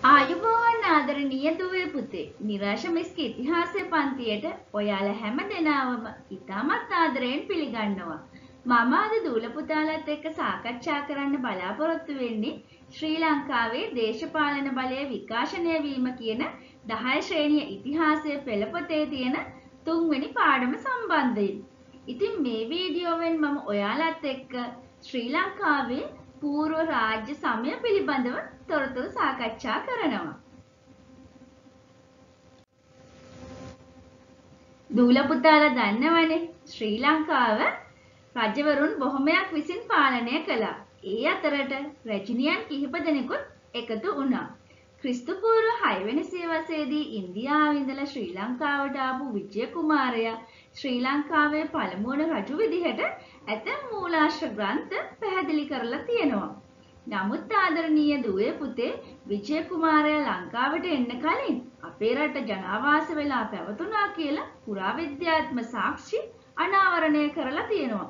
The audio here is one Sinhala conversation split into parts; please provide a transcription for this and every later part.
ආයුබෝවන් ආදරණීය දුවේ පුතේ නිරාශ මිස්ක ඉතිහාසය පන්තියට ඔයාලා හැම දෙනාවම ඉතාමත් ආදරයෙන් පිළිගන්නවා. මම අද දූල පුතාලත් එක්ක සාකච්ඡා කරන්න බලාපොරොත්තු වෙන්නේ ශ්‍රී ලංකාවේ දේශපාලන බලය විකාශනය වීම කියන 10 ශ්‍රේණිය ඉතිහාසය පෙළපොතේ තියෙන තුන්වෙනි පාඩම සම්බන්ධයෙන්. ඉතින් මේ වීඩියෝවෙන් මම ඔයාලත් එක්ක ශ්‍රී ලංකාවේ පූර්ව රාජ්‍ය සමය පිළිබඳව තොරතුරු සාකච්ඡා කරනවා. දූල පුතාලා දන්නවනේ ශ්‍රී ලංකාව රජවරුන් බොහොමයක් විසින් පාලනය කළා. ඒ අතරට රැජිනියන් කිහිප දෙනෙකුත් එකතු වුණා. ක්‍රිස්තු පූර්ව 6 වෙනි සියවසේදී ඉන්දියාවේ ඉඳලා ශ්‍රී ලංකාවට ආපු විජය කුමාරයා ශ්‍රී ලංකාවේ පළමුවන රජු විදිහට ඇතැම් මූලාශ්‍ර ග්‍රන්ථ පැහැදිලි කරලා තියෙනවා. නමුත් ආදරණීය දුවේ පුතේ විජය කුමාරයා ලංකාවට එන්න කලින් අපේ රට ජනාවාස වෙලා පැවතුනා කියලා පුරාවිද්‍යාත්මක සාක්ෂි අනාවරණය කරලා තියෙනවා.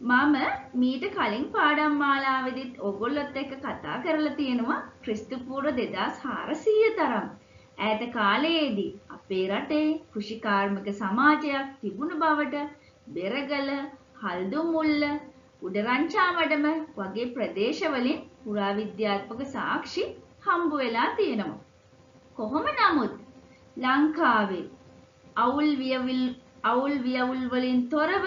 මම මීට කලින් පාඩම් මාලාවෙදිත් ඔගොල්ලොත් එක්ක කතා කරලා තියෙනවා ක්‍රිස්තු පූර්ව 2400 තරම් ඈත කාලයේදී අපේ රටේ කෘෂිකාර්මික සමාජයක් තිබුණ බවට බෙරගල හල්දුමුල්ල උඩරංචාවඩම වගේ ප්‍රදේශවලින් පුරාවිද්‍යාත්මක සාක්ෂි හම්බ වෙලා තියෙනවා. කොහොම නමුත් ලංකාවේ අවුල් වියවිල් අවුල් වියවුල් වලින් තොරව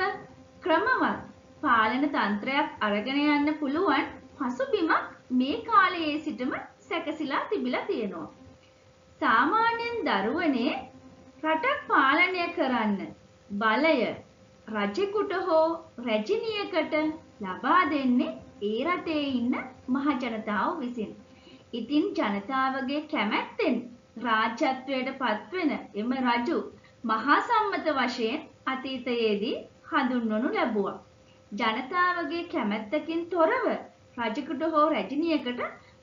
ක්‍රමවත් පාලන තන්ත්‍රයක් අරගෙන යන්න පුළුවන් පසුබිමක් මේ කාලයේ සිටම සැකසීලා තිබිලා තියෙනවා. සාමාන්‍යයෙන් දරුවනේ රටක් පාලනය කරන්න බලය රජෙකුට හෝ රැජිනියකට ලබා දෙන්නේ ඒ රටේ ඉන්න මහජනතාව විසින්. ඉතින් ජනතාවගේ කැමැත්තෙන් රාජ්‍යත්වයට පත්වෙන එම රජු මහා සම්මත වශයෙන් අතීතයේදී හඳුන්වනු ලැබුවා. ජනතාවගේ කැමැත්තකින් තොරව රජෙකුට හෝ රැජිනියකට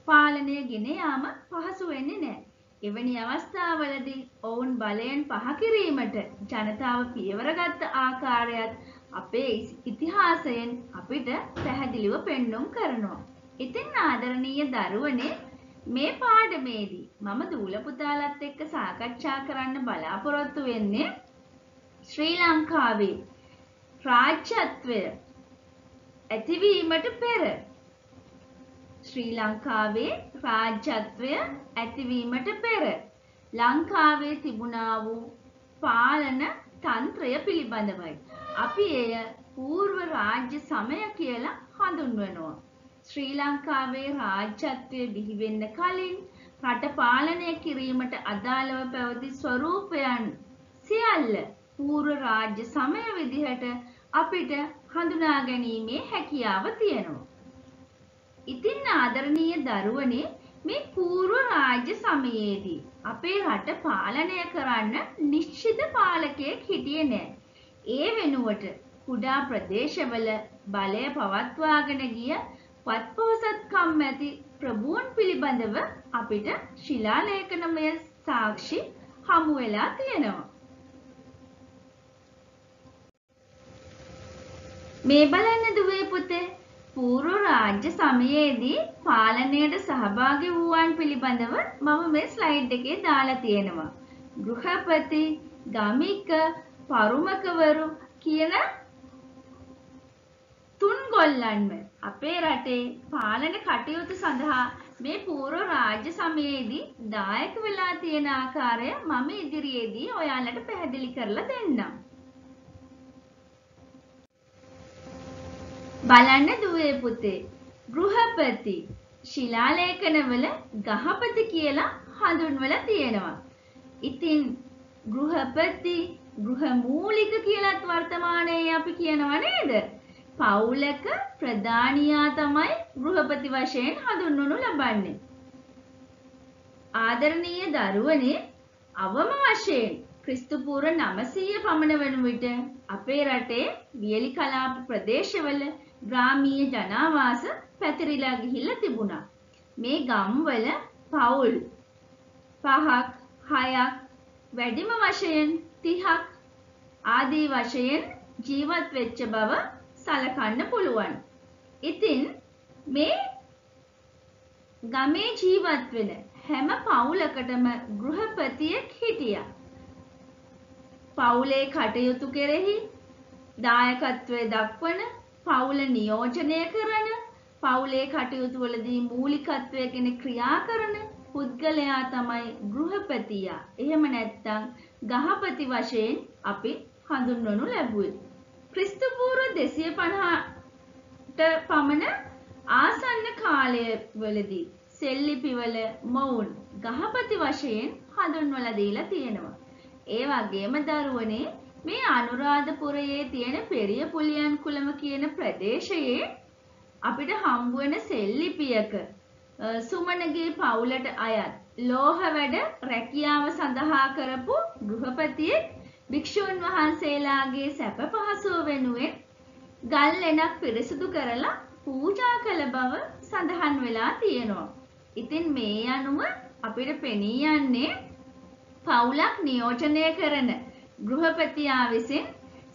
පාලනය ගෙන යාම පහසු වෙන්නේ නැහැ. එවැනි අවස්ථාවලදී ඔවුන් බලයෙන් පහ කිරීමට ජනතාව පියවර ගත්ත ආකාරයත් අපේ ඉතිහාසයෙන් අපිට පැහැදිලිව පෙන්눔 කරනවා. ඉතින් ආදරණීය දරුවනේ මේ පාඩමේදී මම දූල පුතාලත් එක්ක සාකච්ඡා කරන්න බලාපොරොත්තු වෙන්නේ ශ්‍රී ලංකාවේ රාජ්‍යත්වය ඇතිවීමට පෙර ශ්‍රී ලංකාවේ රාජ්‍යත්වය ඇතිවීමට පෙර ලංකාවේ තිබුණා වූ පාලන තන්ත්‍රය පිළිබඳවයි. අපි එය పూర్ව රාජ්‍ය සමය කියලා හඳුන්වනවා. ශ්‍රී ලංකාවේ රාජ්‍යත්වය බිහි වෙන්න කලින් රට පාලනය කිරීමට අදාළව පැවති ස්වરૂපයන් සියල්ල పూర్ව රාජ්‍ය සමය විදිහට අපිට හඳුනා ගැනීමේ හැකියාව තියෙනවා. ඉතින් ආදරණීය දරුවනේ මේ పూర్ව රාජ්‍ය සමයේදී අපේ රට පාලනය කරන්න නිශ්චිත පාලකයෙක් හිටියේ නෑ. ඒ වෙනුවට කුඩා ප්‍රදේශවල බලය පවත්වාගෙන ගිය පත්පොහොසත්කම් ඇති ප්‍රභූන් පිළිබඳව අපිට ශිලාලේඛනමය සාක්ෂි හමු වෙලා තියෙනවා. මේ බලන්න දුවේ පුතේ පූර්ව රාජ්‍ය සමයේදී පාලනයට සහභාගී වූවන් පිළිබඳව මම මේ ස්ලයිඩ් එකේ දාලා තියෙනවා. ගෘහපති, ගමික, පරුමකවරු කියන තුන් ගොල්ලන්ම අපේ රටේ පාලන කටයුතු සඳහා මේ පූර්ව රාජ්‍ය සමයේදී දායක වෙලා තියෙන ආකාරය මම ඉදිරියේදී ඔයාලට පැහැදිලි කරලා දෙන්නම්. බලන්න දුවේ පුතේ ගෘහපති ශිලාලේඛනවල ගහපති කියලා හඳුන්වලා තියෙනවා. ඉතින් ගෘහපති ගෘහමූලික කියලත් වර්තමානයේ අපි කියනවා නේද? පවුලක ප්‍රධානියා තමයි ගෘහපති වශයෙන් හඳුන්වනු ලබන්නේ. ආදරණීය දරුවනේ අවම වශයෙන් ක්‍රිස්තු පූර්ව 900 පමණ වන විට අපේ රටේ වියලි කලාප ප්‍රදේශවල ග්‍රාමීය ජනාවාස පැතිරිලා ගිහිල්ලා තිබුණා. මේ ගම්වල පවුල් පහක් හයක් වැඩිම වශයෙන් 30ක් ආදී වශයෙන් ජීවත් වෙච්ච බව සලකන්න පුළුවන්. ඉතින් මේ ගමේ ජීවත් වෙන හැම පවුලකටම ගෘහපතියෙක් හිටියා. පවුලේ කටයුතු කෙරෙහි දායකත්වය දක්වන පවුල නියෝජනය කරන පවුලේ කටයුතු වලදී මූලිකත්වයගෙන ක්‍රියා කරන පුද්ගලයා තමයි ගෘහපතියා. එහෙම නැත්නම් ගහපති වශයෙන් අපි හඳුන්වනු ලැබුවේ. ක්‍රිස්තු පූර්ව 250ට පමණ ආසන්න කාලයවලදී සෙල්ලිපිවල මොවුන් ගහපති වශයෙන් හඳුන්වලා දීලා තියෙනවා. ඒ වගේම දරුවනේ මේ අනුරාධපුරයේ තියෙන පෙරිය පුලියන් කුලම කියන ප්‍රදේශයේ අපිට හම්බ වෙන සෙල්ලිපියක සුමනගේ පවුලට අයත් ලෝහ වැඩ රැකියාව සඳහා කරපු ගෘහපතියෙක් භික්ෂූන් වහන්සේලාගේ සැප පහසුව වෙනුවෙන් ගල් ලෙනක් පිරිසිදු කරලා පූජා කළ බව සඳහන් වෙලා තියෙනවා. ඉතින් මේ අනුව අපිට පෙනී යන්නේ පවුලක් නියෝජනය කරන ගෘහපතියා විසින්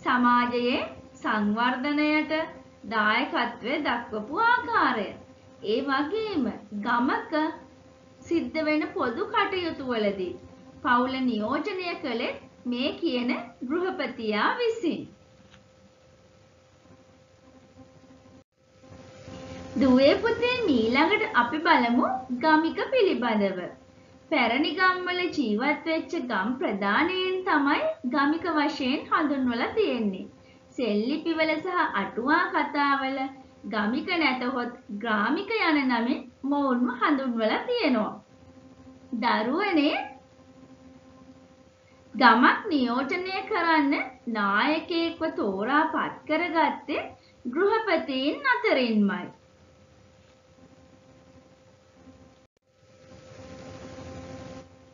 සමාජයේ සංවර්ධනයට දායකත්වය දක්වපු ආකාරය. ඒ වගේම ගමක සිද්ධ වෙන පොදු කටයුතු වලදී පවුල නියෝජනය කළෙත් මේ කියන ගෘහපතියා විසින්. දුවේ පුතේ මීළඟට අපි බලමු ගමික පිළිබඳව. පැරණි ගම්වල ජීවත් වෙච්ච ගම් ප්‍රධානයෙන් තමයි ගමික වශයෙන් හඳුන්වලා තියෙන්නේ. සෙල්ලිපිවල සහ අටුවා කතාවල ගමික නැතහොත් ග්‍රාමික යන නමින් මොවුන්ම හඳුන්වලා තියෙනවා. දරුවනේ ගමක් නියෝජනය කරන්න නායකයෙක්ව තෝරා පත් කරගත්තේ ගෘහපතීන් අතරින්මයි.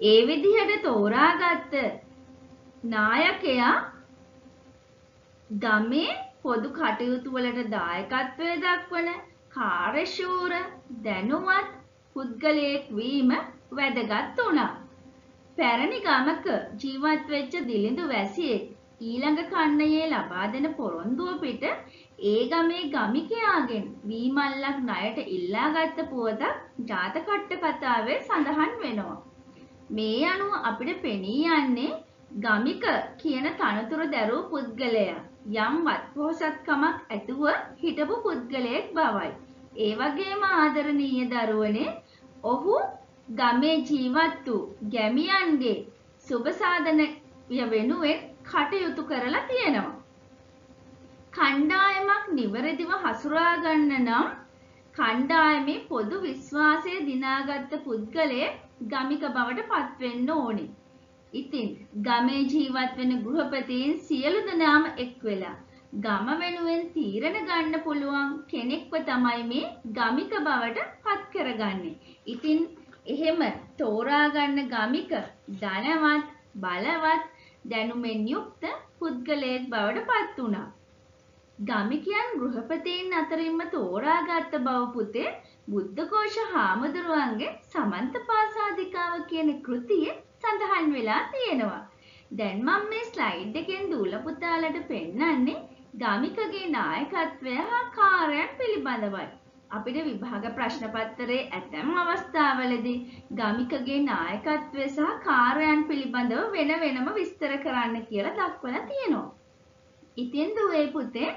ඒ විදිහට තෝරාගත්ත නායකයා ගමේ පොදු කටයුතු වලට දායකත්වය දක්වන කාර්යශූර දැනුවත් පුද්ගලයෙක් වීම වැදගත් වුණා. පැරණි ගමක ජීවත් වෙච්ච දිලිඳු වැසියෙක් ඊළඟ කන්නයේ ලබා දෙන පොරොන්දුව පිට ඒ ගමේ ගමිකයාගෙන් වී මල්ලක් ණයට ඉල්ලාගත්ත පුවතක් ජාතකට්ට කතාවේ සඳහන් වෙනවා. මේ අනුව අපිට පෙනී යන්නේ ගමික කියන තනතුර දැරූ පුද්ගලයා යම් වත්පොහොසත්කමක් ඇතුව හිටපු පුද්ගලයෙක් බවයි. ඒ වගේම ආදරණීය දරුවනේ ඔහු ගමේ ජීවත් වූ ගැමියන්ගේ සුබ සාධනය වෙනුවෙන් කටයුතු කරලා තියෙනවා. කණ්ඩායමක් නිවැරදිව හසුරා ගන්න නම් කණ්ඩායමේ පොදු විශ්වාසය දිනාගත්ත පුද්ගලයෙක් ගමික බවට පත්වෙන්න ඕනේ. ඉතින් ගමේ ජීවත් වෙන ගෘහපතීන් සියලු දෙනාම එක් වෙලා ගම වෙනුවෙන් තීරණ ගන්න පුළුවන් කෙනෙක්ව තමයි මේ ගමික බවට පත් කරගන්නේ. ඉතින් එහෙම තෝරාගන්න ගමික ධනවත් බලවත් දැනුමෙන් යුක්ත පුද්ගලයෙක් බවට පත් වුණා. ගමිකයන් ගෘහපතීන් අතරින්ම තෝරාගත්ත බව පුතේ බුද්ධඝෝෂ හාමුදුරුවන්ගේ සමන්තපාසාදිකාව කියන කෘතියේ සඳහන් වෙලා තියෙනවා. දැන් මම මේ ස්ලයිඩ් එකෙන් දූල පුතාලට පෙන්වන්නේ ගමිකගේ නායකත්වය හා කාර්යයන් පිළිබඳවයි. අපිට විභාග ප්‍රශ්න පත්‍රයේ ඇතැම් අවස්ථාවලදී ගමිකගේ නායකත්වය සහ කාර්යයන් පිළිබඳව වෙන වෙනම විස්තර කරන්න කියලා දක්වලා තියෙනවා. ඉතින් දුවේ පුතේ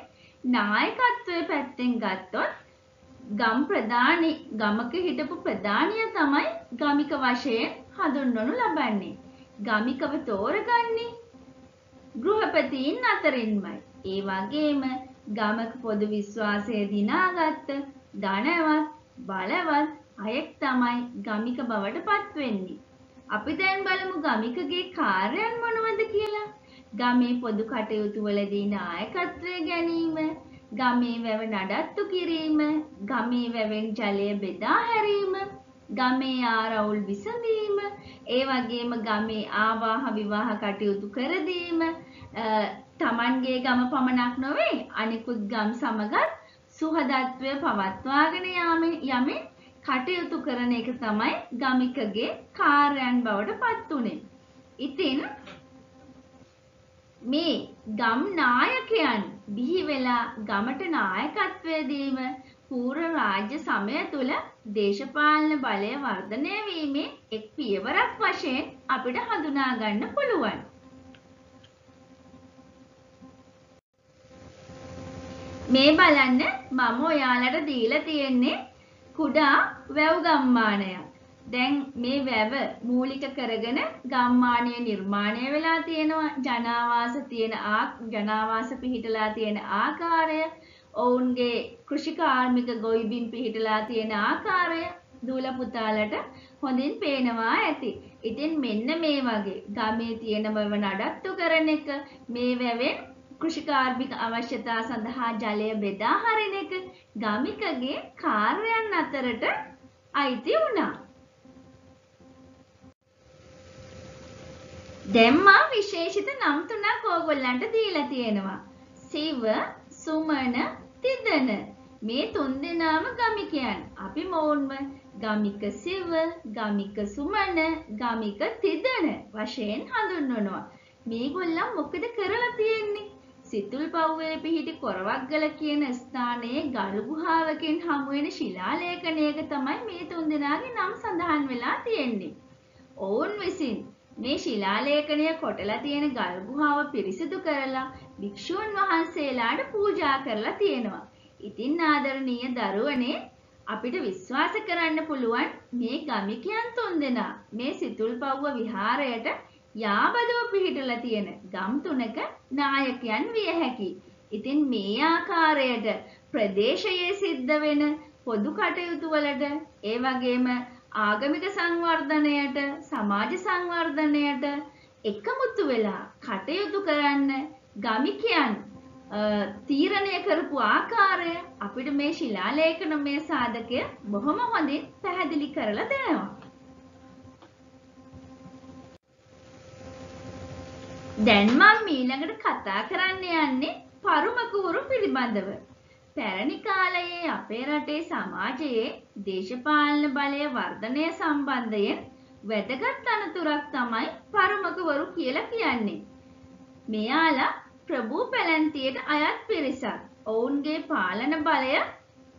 නායකත්වය පැත්තෙන් ගත්තොත් ගම් ප්‍රධානි ගමක හිටපු ප්‍රධානිය තමයි ගමික වශයෙන් හඳුන්වනු ලබන්නේ. ගමිකව තෝරගන්නේ ගෘහපතීන් අතරින්මයි. ඒ වගේම ගමක පොදු විශ්වාසය දිනාගත්ත ධනවත් බලවත් අයෙක් තමයි ගමික බවට පත්වෙන්නේ. අපි දැන් බලමු ගමිකගේ කාර්යයන් මොනවද කියලා. ගමේ පොදු කටයුතු වලදී නායකත්වය ගැනීම, ගමේ වැව නඩත්තු කිරීම, ගමේ වැවෙන් ජලය බෙදා හැරීම, ගමේ ආරවුල් විසඳීම, ඒ වගේම ගමේ ආවාහ විවාහ කටයුතු කර දීම, තමන්ගේ ගම පමණක් නොවේ අනිකුත් ගම් සමගත් සුහදත්වය පවත්වාගෙන යාමෙන් යමින් කටයුතු කරන එක තමයි ගමිකගේ කාර්යයන් බවට පත් උනේ. ඉතින් මේ ගම් නායකයන් බිහි වෙලා ගමට නායකත්වය දීම පූර්ව රාජ්‍ය සමය තුළ දේශපාලන බලය වර්ධනය වීමේ එක් පියවරක් වශයෙන් අපිට හඳුනා ගන්න පුළුවන්. මේ බලන්න මම ඔයාලට දීලා තියෙන්නේ කුඩා වැව් ගම්මානයක්. දැන් මේ වැව මූලික කරගෙන ගම්මානය නිර්මාණය වෙලා තියෙනවා ජනාවාස තියෙන ජනාවාස පිහිටලා තියෙන ආකාරය ඔවුන්ගේ කෘෂිකාර්මික ගොයිබිම් පිහිටලා තියෙන ආකාරය දූල පුතාලට හොඳින් පේනවා ඇති. ඉතින් මෙන්න මේ වගේ ගමේ තියෙන බව නඩත්තු කරන එක මේ වැවෙන් කෘෂිකාර්මික අවශ්‍යතා සඳහා ජලය බෙදා හරින එක ගමිකගේ කාර්යයන් අතරට අයිති වුණා. දැන් මා විශේෂිත නම් තුනක් ඕගොල්ලන්ට දීලා තියෙනවා. සිව, සුමන, තිදන. මේ තුන් දෙනාම ගමිකයන්. අපි මොවුන්ම ගමික සිව, ගමික සුමන, ගමික තිදන වශයෙන් හඳුන්වනවා. මේගොල්ලන් මොකද කරලා තියෙන්නේ? සිතුල් පව්වේ පිහිටි කොරවක්ගල කියන ස්ථානයේ ගල් ගුහාවකින් හමුවෙන ශිලාලේඛනයක තමයි මේ තුන්දෙනාගේ නම් සඳහන් වෙලා තියෙන්නේ. ඔවුන් විසින් මේ ශිලාලේඛනය කොටලා තියෙන ගල් ගුහාව පිරිසිදු කරලා භික්ෂූන් වහන්සේලාට පූජා කරලා තියෙනවා. ඉතින් ආදරණීය දරුවනේ අපිට විශ්වාස කරන්න පුළුවන් මේ ගමිකයන් තුන්දෙනා මේ සිතුල් පව්ව විහාරයට යාබදව පිහිටලා තියෙන ගම් තුනක නායකයන් විය හැකි. ඉතින් මේ ආකාරයට ප්‍රදේශයේ සිද්ධ වෙන පොදු කටයුතු වලට ඒ වගේම ආගමික සංවර්ධනයට සමාජ සංවර්ධනයට එකමුතු වෙලා කටයුතු කරන්න ගමිකයන් තීරණය කරපු ආකාරය අපිට මේ ශිලාලේඛනමය සාධකය බොහොම හොඳින් පැහැදිලි කරලා දෙනවා. දැන් මම ඊළඟට කතා කරන්න යන්නේ පරුමකුවරු පිළිබඳව. පැරණි කාලයේ අපේ රටේ සමාජයේ දේශපාලන බලය වර්ධනය සම්බන්ධයෙන් වැදගත් අනතුරක් තමයි පරුමකවරු කියලා කියන්නේ. මෙයාලා ප්‍රභූ පැලැන්තියට අයත් පිරිසක්. ඔවුන්ගේ පාලන බලය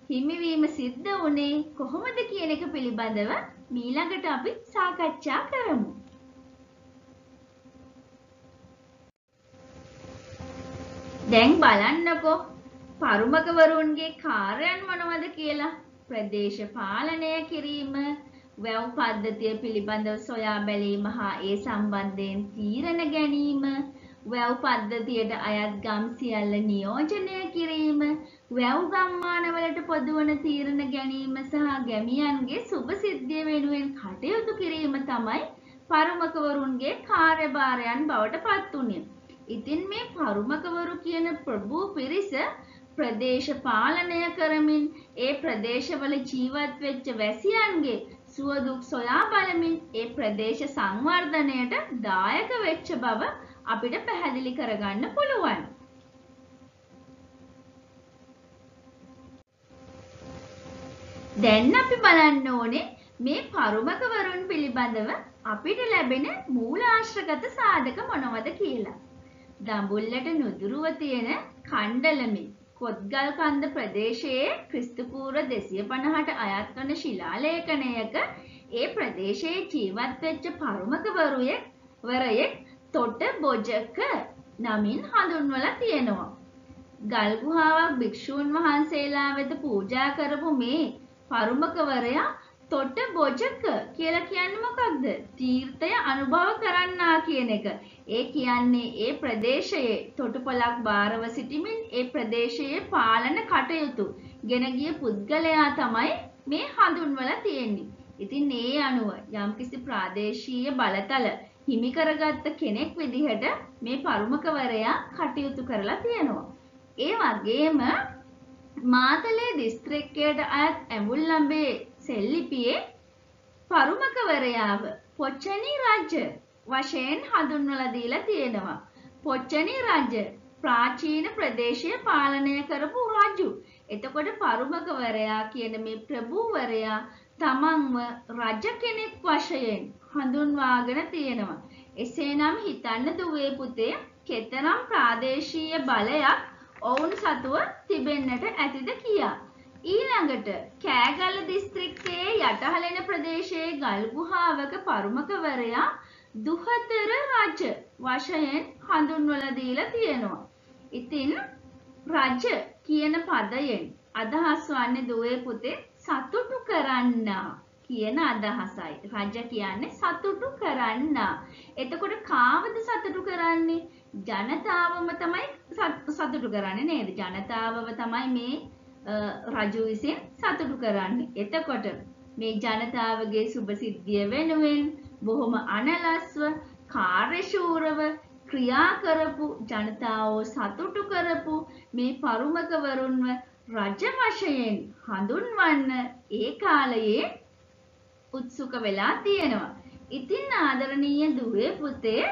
හිමිවීම සිද්ධ වුණේ කොහොමද කියන එක පිළිබඳව මීළඟට අපි සාකච්ඡා කරමු. දැන් බලන්නකෝ පරුමකවරුන්ගේ කාර්යයන් මොනවද කියලා ප්‍රදේශ පාලනය කිරීම වැව් පද්ධතිය පිළිබඳව සොයා බැලීම හා ඒ සම්බන්ධයෙන් තීරණ ගැනීම වැව් පද්ධතියට අයත් ගම් සියල්ල නියෝජනය කිරීම වැව් ගම්මානවලට පොදුවන තීරණ ගැනීම සහ ගැමියන්ගේ සුභ සිද්ධිය වෙනුවෙන් කටයුතු කිරීම තමයි පරුමකවරුන්ගේ කාර්යභාරයන් බවට පත් වුණේ. ඉතින් මේ පරුමකවරු කියන ප්‍රභූ පිරිස ප්‍රදේශ පාලනය කරමින් ඒ ප්‍රදේශවල ජීවත් වෙච්ච වැසියන්ගේ සුවදුක් සොයා බලමින් ඒ ප්‍රදේශ සංවර්ධනයට දායක වෙච්ච බව අපිට පැහැදිලි කරගන්න පුළුවන්. දැන් අපි බලන්න ඕනේ මේ පරුමකවරුන් පිළිබඳව අපිට ලැබෙන මූලාශ්‍රගත සාධක මොනවද කියලා. දඹුල්ලට නුදුරුව තියෙන කණ්ඩලමි කොත්ගල් කන්ද ප්‍රදේශයේ ක්‍රිස්තුපූර්ව දෙසිය පණහට අයත් වන ශිලාලේඛනයක ඒ ප්‍රදේශයේ ජීවත් වෙච්ච පරුමකවරුයෙක් වරයෙක් තොට බොජක නමින් හඳුන්වලා තියෙනවා. ගල්ගුහාවක් භික්‍ෂූන් වහන්සේලා වෙත පූජා කරපු මේ පරුමකවරයා තොට බොජක කියලා කියන්නේ මොකක්ද? තීර්ථය අනුභව කරන්නා කියන එක. ඒ කියන්නේ ඒ ප්‍රදේශයේ තොටුපළක් බාරව සිටිමින් ඒ ප්‍රදේශයේ පාලන කටයුතු ගෙන ගිය පුද්ගලයා තමයි මේ හඳුන්වලා තියෙන්නේ. ඉතින් ඒ අනුව යම්කිසි ප්‍රාදේශීය බලතල හිමි කරගත්ත කෙනෙක් විදිහට මේ පරුමකවරයා කටයුතු කරලා තියෙනවා. ඒ වගේම මාතලේ දිස්ත්‍රික්කයට අයත් ඇඹුල්ලඹේ සෙල්ලිපියේ පරුමකවරයාව පොච්චනි රජ වශයෙන් හඳුන්වලා දීලා තියෙනවා. පොච්චනි රජ ප්‍රාචීන ප්‍රදේශය පාලනය කරපු රජු. එතකොට පරුමකවරයා කියන මේ ප්‍රභූවරයා තමන්ව රජ කෙනෙක් වශයෙන් හඳුන්වාගෙන තියෙනවා. එසේනම් හිතන්න දුවේ පුතේ කෙතරම් ප්‍රාදේශීය බලයක් ඔවුන් සතුව තිබෙන්නට ඇතිද කියා. ඊළඟට කෑගල්ල දිස්ත්‍රික්කයේ යටහලෙන ප්‍රදේශයේ ගල්ගුහාවක පරුමකවරයා දුහතර රජ වශයෙන් හඳුන්වලා දීලා තියෙනවා. ඉතින් රජ කියන පදයෙන් අදහස් වන්නේ දුවේ පුතේ සතුටු කරන්නා කියන අදහසයි. රජ කියන්නේ සතුටු කරන්නා. එතකොට කාවද සතුටු කරන්නේ? ජනතාවම තමයි සතුටු කරන්නේ නේද? ජනතාවව තමයි මේ රජු විසින් සතුටු කරන්නේ. එතකොට මේ ජනතාවගේ සුභ සිද්ධිය වෙනුවෙන් බොහොම අනලස්ව කාර්යශූරව ක්‍රියා කරපු ජනතාව සතුටු කරපු මේ පරුමකවරුන්ව රජ වශයෙන් හඳුන්වන්න ඒ කාලයේ උත්සුක වෙලා තියෙනවා. ඉතින් ආදරණීය දුවේ පුතේ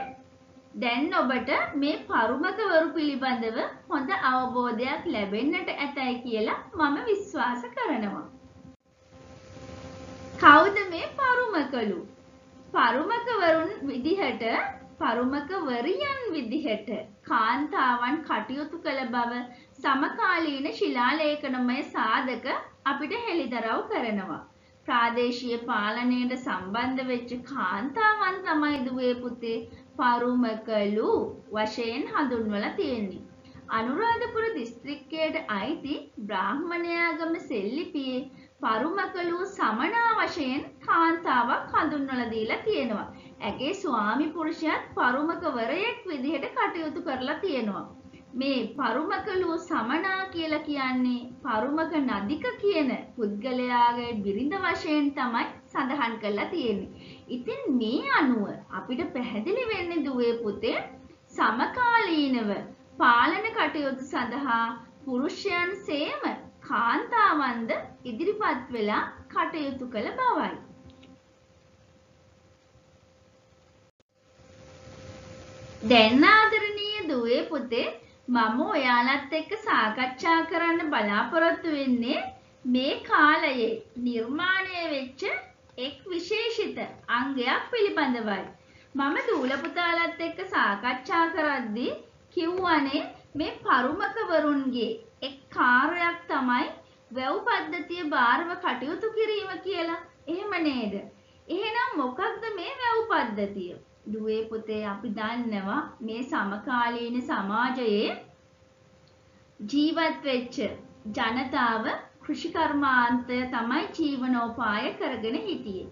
දැන් ඔබට මේ පරුමකවරු පිළිබඳව හොඳ අවබෝධයක් ලැබෙන්නට ඇතැයි කියලා මම විශ්වාස කරනවා. කවුද මේ පරුමකලු? පරුමකවරුන් විදිහට පරුමකවරියන් විදිහට කාන්තාවන් කටයුතු කළ බව සමකාලීන ශිලාලේඛනමය සාධක අපිට හෙළිදරව් කරනවා. ප්‍රාදේශීය පාලනයට සම්බන්ධ වෙච්ච කාන්තාවන් තමයි දුවේ පුතේ පරුමකලු වශයෙන් හඳුන්වලා තියෙන්නේ. අනුරාධපුර දිස්ත්‍රික්කයට අයිති බ්‍රාහ්මණයාගම සෙල්ලිපියේ පරුමකලු සමනා වශයෙන් කාන්තාවක් හඳුන්වලා දීලා තියෙනවා. ඇගේ ස්වාමි පුරුෂයාත් පරුමකවරයෙක් විදිහට කටයුතු කරලා තියෙනවා. මේ පරුමකලු සමනා කියලා කියන්නේ පරුමක නදික කියන පුද්ගලයාගේ බිරිඳ වශයෙන් තමයි සඳහන් කරලා තියෙන්නේ. ඉතින් මේ අනුව අපිට පැහැදිලි වෙන්නේ දුවේ පුතේ සමකාලීනව පාලන කටයුතු සඳහා පුරුෂයන් සේම කාන්තාවන්ද ඉදිරිපත් වෙලා කටයුතු කළ බවයි. දැන් ආදරණීය දුවේ පුතේ මම ඔයාලත් එක්ක සාකච්ඡා කරන්න බලාපොරොත්තු වෙන්නේ මේ කාලයේ නිර්මාණය වෙච්ච එක් විශේෂිත අංගයක් පිළිබඳවයි. මම දූල පුතාලත් එක්ක සාකච්ඡා කරද්දී කිව්වනේ මේ පරුමකවරුන්ගේ එක් කාර්යයක් තමයි වැව් පද්ධතිය බාරව කටයුතු කිරීම කියලා. එහෙම නේද? එහෙනම් මොකක්ද මේ වැව් පද්ධතිය? දුවේ පුතේ අපි දන්නවා මේ සමකාලීන සමාජයේ ජීවත් වෙච්ච ජනතාව කෘෂිකර්මාන්තය තමයි ජීවනෝපාය කරගෙන හිටියේ.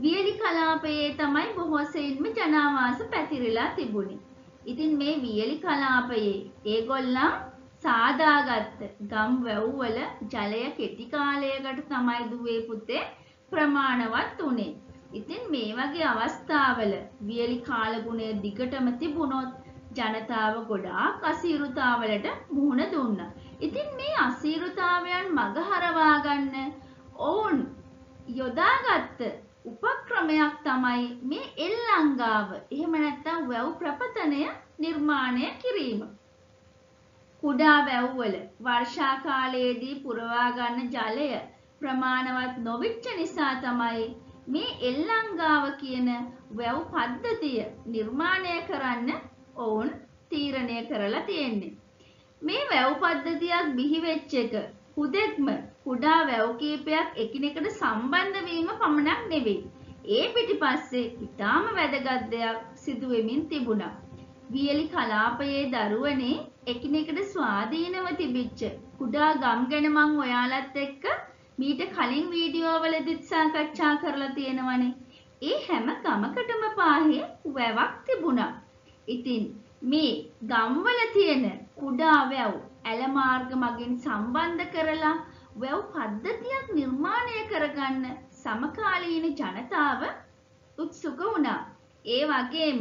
වියලි කලාපයේ තමයි බොහෝ සෙයින්ම ජනාවාස පැතිරිලා තිබුණේ. ඉතින් මේ වියලි කලාපයේ ඒගොල්ලන් සාදාගත්ත ගම් වැව්වල ජලය කෙටි කාලයකට තමයි දුවේ පුතේ ප්‍රමාණවත් උනේ. ඉතින් මේ වගේ අවස්ථාවල වියලි කාලගුණය දිගටම තිබුණොත් ජනතාව ගොඩාක් අසීරුතාවලට මුහුණ දුන්නා. ඉතින් මේ අසීරුතාවයන් මගහරවා ගන්න ඔවුන් යොදාගත්ත උපක්‍රමයක් තමයි මේ එල්ලංගාව. එහෙම නැත්නම් වැව් ප්‍රපතනය නිර්මාණය කිරීම. කුඩා වැව්වල වර්ෂා කාලයේදී පුරවා ගන්න ජලය ප්‍රමාණවත් නොවිච්ච නිසා තමයි මේ එල්ලංගාව කියන වැව් පද්ධතිය නිර්මාණය කරන්න ඔවුන් තීරණය කරලා තියෙන්නේ. මේ වැව් පද්ධතියක් බිහි වෙච්ච එක හුදෙක්ම කුඩා වැව් කීපයක් එකිනෙකට සම්බන්ධ වීම පමණක් නෙවෙයි. ඒ පිටිපස්සේ ඊටාම වැදගත් දෙයක් සිදු වෙමින් තිබුණා. වියලි කලාපයේ දරුවනේ එකිනෙකට ස්වාධීනව තිබිච්ච කුඩා ගම් ගැන මං ඔයාලත් එක්ක මීට කලින් වීඩියෝ වලදීත් සාකච්ඡා කරලා තියෙනවනේ. ඒ හැම ගමකටම පාහේ වැවක් තිබුණා. ඉතින් මේ ගම්වල තියෙන කුඩා වැව් ඇල මාර්ග මගින් සම්බන්ධ කරලා වැව් පද්ධතියක් නිර්මාණය කරගන්න සමකාලීන ජනතාව උත්සුක වුණා. ඒ වගේම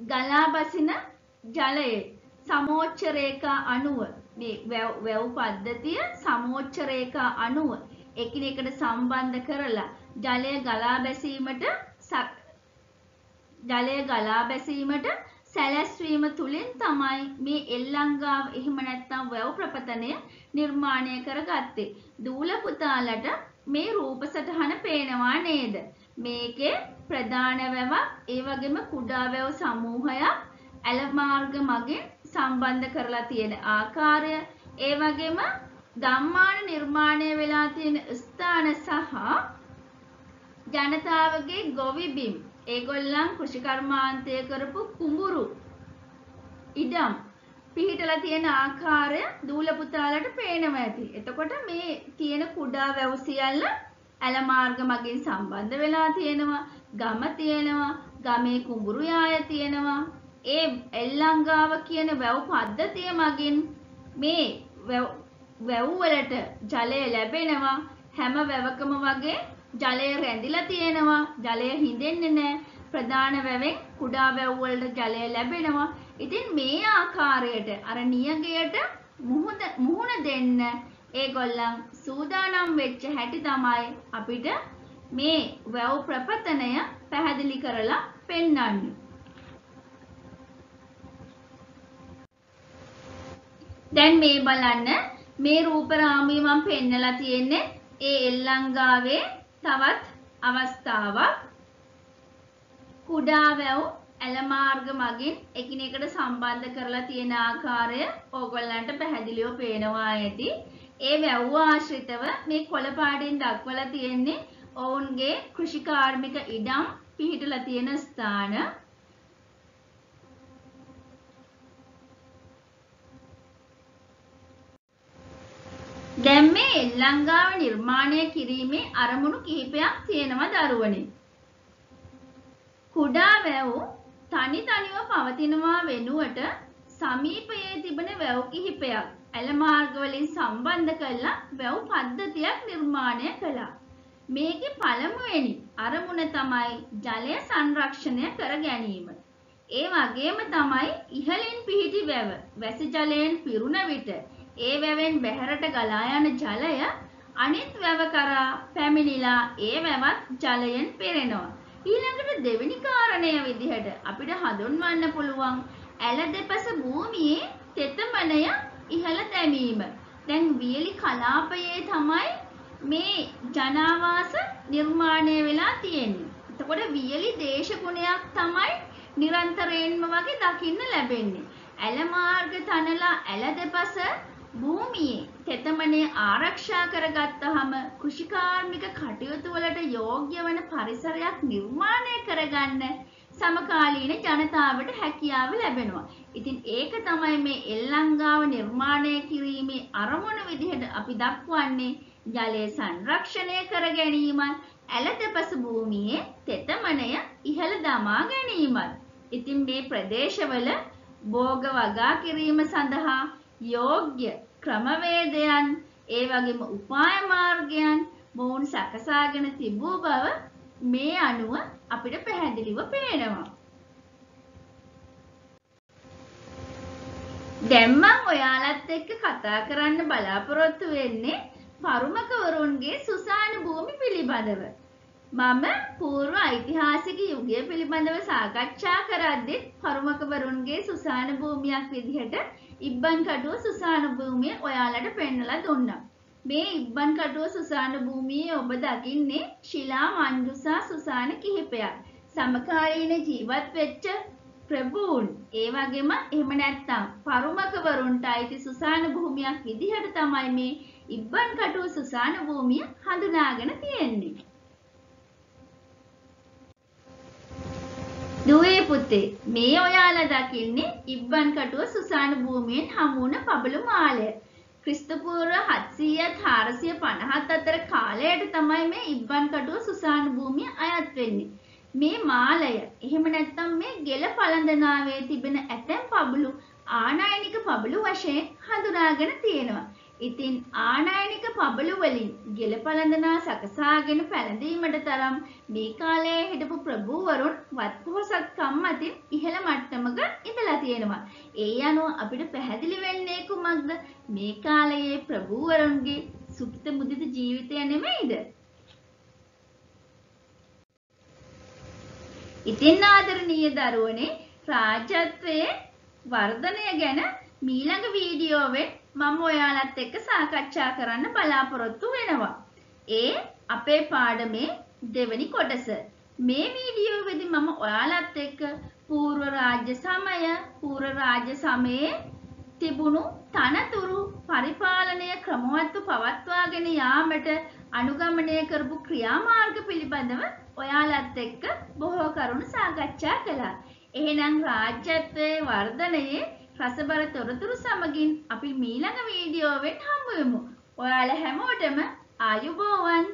ගලා බසින ජලයේ සමෝච්ච රේඛා අණුව මේ වැව් පද්ධතිය සමෝච්ච රේඛා අණුව එකිනෙකට සම්බන්ධ කරලා ජලය ගලා බැසීමට ජලය ගලා බැසීමට සැලැස්වීම තුලින් තමයි මේ එල්ලංගාව එහෙම නැත්නම් වැව් ප්‍රපතනය නිර්මාණය කරගත්තේ. දූල පුතාලට මේ රූප සටහන පේනවා නේද? මේකේ ප්‍රධාන වැවක් ඒ වගේම කුඩා වැව් සමූහයක් ඇල මාර්ග මගින් සම්බන්ධ කරලා තියෙන ආකාරය ඒ වගේම ගම්මාන නිර්මාණය වෙලා තියෙන ස්ථාන සහ ජනතාවගේ ගොවි බිම් ඒගොල්ලන් කෘෂිකර්මාන්තය කරපු කුඹුරු ඉඩම් පිහිටලා තියෙන ආකාරය දූල පුතාලට පේනවා ඇති. එතකොට මේ තියෙන කුඩා වැව් සියල්ල ඇල මාර්ග මගින් සම්බන්ධ වෙලා තියෙනවා. ගම තියෙනවා. ගමේ කුඹුරු යාය තියෙනවා. ඒ එල්ලංගාව කියන වැව් පද්ධතිය මගින් මේ වැව් වලට ජලය ලැබෙනවා. හැම වැවකම වගේ ජලය රැඳිලා තියෙනවා. ජලය හිඳෙන්නේ නැහැ. ප්‍රධාන වැවෙන් කුඩා වැව් වලට ජලය ලැබෙනවා. ඉතින් මේ ආකාරයට අර නියගයට මුහුණ දෙන්න ඒගොල්ලන් සූදානම් වෙච්ච හැටි තමයි අපිට මේ වැව් ප්‍රපතනය පැහැදිලි කරලා පෙන්වන්නේ. දැන් මේ බලන්න මේ රූපරාමයේ මම පෙන්නලා තියෙන්නේ ඒ එල්ලංගාවේ තවත් අවස්ථාවක්. කුඩා වැව් ඇලමාර්ග මගින් එකිනෙකට සම්බන්ධ කරලා තියෙන ආකාරය ඕගොල්ලන්ට පැහැදිලිව පේනවා ඇති. ඒ වැව් ආශ්‍රිතව මේ කොළ පාටින් දක්වලා තියෙන්නේ ඔවුන්ගේ කෘෂිකාර්මික ඉඩම් පිහිටලා තියෙන ස්ථාන. දැන් මේ එල්ලංගාව නිර්මාණය කිරීමේ අරමුණු කිහිපයක් තියෙනවා දරුවනේ. කුඩා වැව් තනි තනිව පවතිනවා වෙනුවට සමීපයේ තිබෙන වැව් කිහිපයක් ඇල මාර්ගවලින් සම්බන්ධ කරලා වැව් පද්ධතියක් නිර්මාණය කළා. මේකේ පළමුවෙනි අරමුණ තමයි ජලය සංරක්ෂණය කර ගැනීම. ඒ වගේම තමයි ඉහළින් පිහිටි වැව වැසි ජලයෙන් පිරුණ විට ඒ වැවෙන් බැහැරට ගලා යන ජලය අනිත් වැව කරා පැමිණිලා ඒ වැවත් ජලයෙන් පෙරෙනවා. ඊළඟට දෙවෙනි කාරණය විදිහට අපිට හඳුන්වන්න පුළුවන් ඇල දෙපස භූමියේ තෙතමනය ඉහළ දැමීම. දැන් වියලි කලාපයේ තමයි මේ ජනාවාස නිර්මාණය වෙලා තියෙන්නේ. එතකොට වියලි දේශගුණයක් තමයි නිරන්තරයෙන්ම වගේ දකින්න ලැබෙන්නේ. ඇල මාර්ග තනලා ඇල දෙපස භූමියේ තෙතමනේ ආරක්ෂා කරගත්තහම කෘෂිකාර්මික කටයුතු වලට යෝග්‍ය වන පරිසරයක් නිර්මාණය කරගන්න සමකාලීන ජනතාවට හැකියාව ලැබෙනවා. ඉතින් ඒක තමයි මේ එල්ලංගාව නිර්මාණය කිරීමේ අරමුණ විදිහට අපි දක්වන්නේ ජලය සංරක්ෂණය කර ගැනීමත් ඇලතපස භූමියේ තෙතමනය ඉහළ දමා ගැනීමත්. ඉතින් මේ ප්‍රදේශවල භෝග වගා කිරීම සඳහා යෝග්‍ය ක්‍රමවේදයන් ඒ වගේම උපාය මාර්ගයන් මොවුන් සකසාගෙන තිබූ බව මේ අනුව අපිට පැහැදිලිව පේනවා. දැන් මම ඔයාලත් එක්ක කතා කරන්න බලාපොරොත්තු වෙන්නේ පරුමකවරුන්ගේ සුසාන භූමි පිළිබඳව. මම పూర్ව ඓතිහාසික යුගය පිළිබඳව සාකච්ඡා කරද්දී පරුමකවරුන්ගේ සුසාන භූමියක් විදිහට ඉබ්බන් කටුව සුසාන භූමිය ඔයාලට පෙන්නලා දුන්නා. මේ ඉබ්බන් කටුව සුසාන භූමියේ ඔබ දකින්නේ ශිලා මංජුසා සුසාන කිහිපයක්. සමකාලීන ජීවත් වෙච්ච ප්‍රභූන් ඒ වගේම එහෙම නැත්තම් පරුමකවරුන්ට අයිති සුසාන භූමියක් විදිහට තමයි මේ ඉබ්බන් කටුව සුසාන භූමිය හඳුනාගෙන තියෙන්නේ. දුවේ පුතේ මේ ඔයාලා දකින්නේ ඉබ්බන් කටුව සුසාන භූමියෙන් හමුවුණ පබළු මාලය. ක්‍රිස්තපූර්ව 700ත් 450ත් අතර කාලයට තමයි මේ ඉබ්බන් කටුව සුසාන භූමිය අයත් වෙන්නේ. මේ මාලය එහෙම නැත්නම් මේ ගෙල පළඳනාවේ තිබෙන ඇතැම් පබළු ආනයනික පබළු වශයෙන් හඳුනාගෙන තියෙනවා. ඉතින් ආනයනික පබළු වලින් ගෙල පළඳනා සකසාගෙන පැළඳීමට තරම් මේ කාලයේ හිටපු ප්‍රභූවරුන් වත්පොහොසත්කම් අතින් ඉහළ මට්ටමක ඉඳලා තියෙනවා. ඒ අනුව අපිට පැහැදිලි වෙන්නේ කුමක්ද? මේ කාලයේ ප්‍රභූවරුන්ගේ සුඛිත මුදිත ජීවිතය නෙමෙයිද? ඉතින් ආදරණීය දරුවනේ රාජ්‍යත්වයේ වර්ධනය ගැන මීළඟ වීඩියෝවෙන් මම ඔයාලත් එක්ක සාකච්ඡා කරන්න බලාපොරොත්තු වෙනවා. ඒ අපේ පාඩමේ දෙවැනි කොටස. මේ වීඩියෝ වෙදි මම ඔයාලත් එක්ක පූර්ව රාජ්‍ය සමය, පූර්ව රාජ්‍ය සමයේ තිබුණු තනතුරු පරිපාලනය ක්‍රමවත්ව පවත්වාගෙන යාමට අනුගමනය කරපු ක්‍රියාමාර්ග පිළිබඳව ඔයාලත් එක්ක බොහෝ කරුණු සාකච්ඡා කළා. එහෙනම් රාජ්‍යත්වයේ වර්ධනයේ රසබර තොරතුරු සමගින් අපි මීළඟ වීඩියෝවෙන් හමුවෙමු. ඔයාලා හැමෝටම ආයුබෝවන්